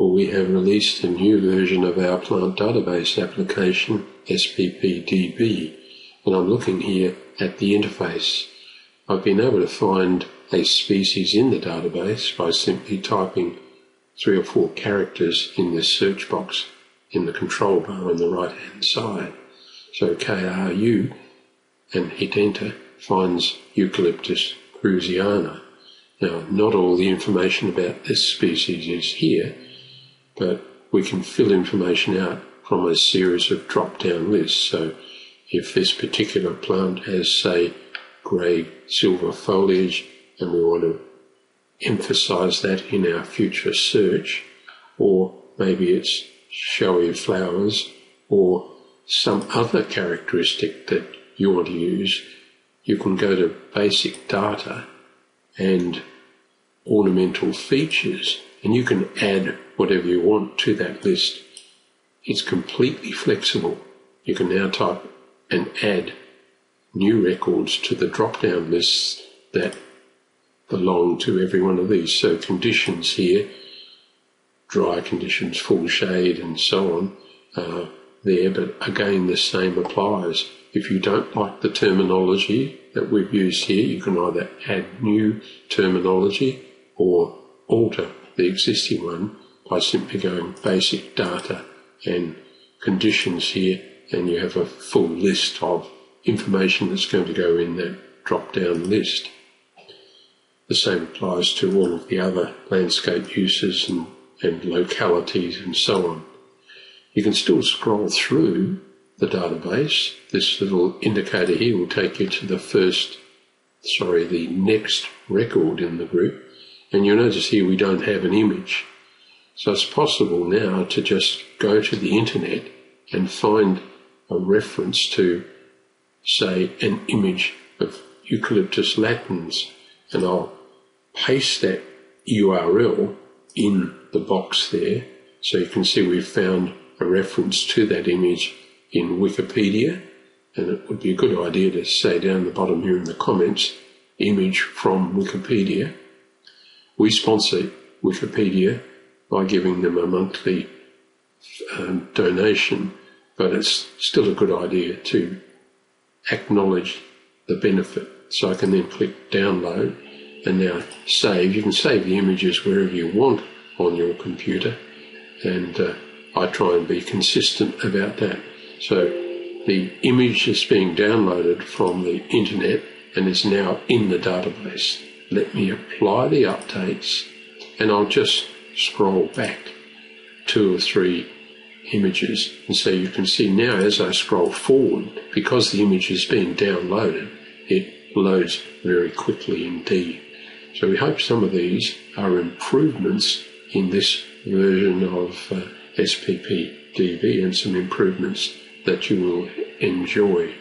Well, we have released a new version of our plant database application, SPPDB, and I'm looking here at the interface. I've been able to find a species in the database by simply typing three or four characters in this search box in the control bar on the right hand side. So KRU and hit enter finds Eucalyptus kruseana. Now, not all the information about this species is here, but we can fill information out from a series of drop down lists. So, if this particular plant has, say, grey silver foliage, and we want to emphasize that in our future search, or maybe it's showy flowers, or some other characteristic that you want to use, you can go to basic data and ornamental features, and you can add whatever you want to that list. It's completely flexible. You can now type and add new records to the drop down lists that belong to every one of these. So conditions here, dry conditions, full shade and so on, uh, there, but again the same applies. If you don't like the terminology that we've used here, you can either add new terminology or alter the existing one by simply going basic data and conditions here and you have a full list of information that's going to go in that drop down list. The same applies to all of the other landscape uses and, and localities and so on. You can still scroll through the database. This little indicator here will take you to the first, sorry, the next record in the group. And you'll notice here we don't have an image. So it's possible now to just go to the internet and find a reference to, say, an image of Eucalyptus latens. And I'll paste that URL in the box there so you can see we've found a reference to that image in Wikipedia and it would be a good idea to say down the bottom here in the comments image from Wikipedia. We sponsor Wikipedia by giving them a monthly um, donation, but it's still a good idea to acknowledge the benefit. So I can then click download and now save. You can save the images wherever you want on your computer, and uh, I try and be consistent about that. So the image is being downloaded from the internet and is now in the database. Let me apply the updates, and I'll just scroll back two or three images. And so you can see now as I scroll forward, because the image is being downloaded, it loads very quickly indeed. So we hope some of these are improvements in this version of uh, SPPDB and some improvements that you will enjoy.